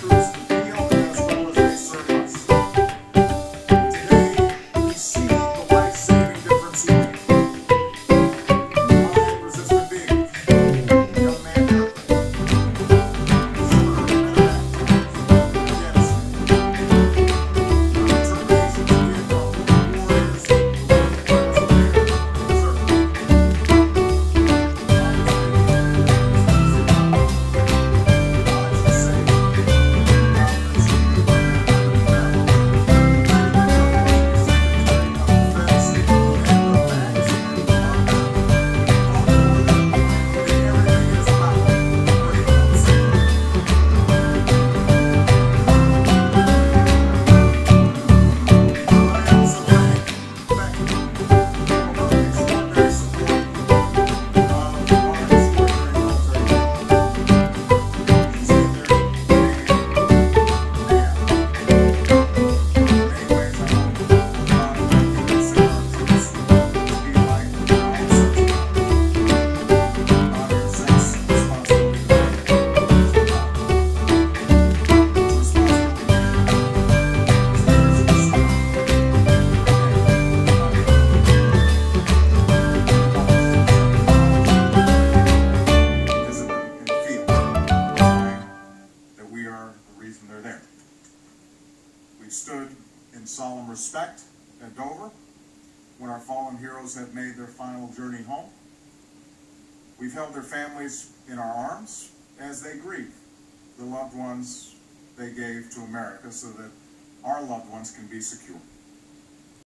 proves reason they're there. We've stood in solemn respect at Dover when our fallen heroes have made their final journey home. We've held their families in our arms as they grieve the loved ones they gave to America so that our loved ones can be secure.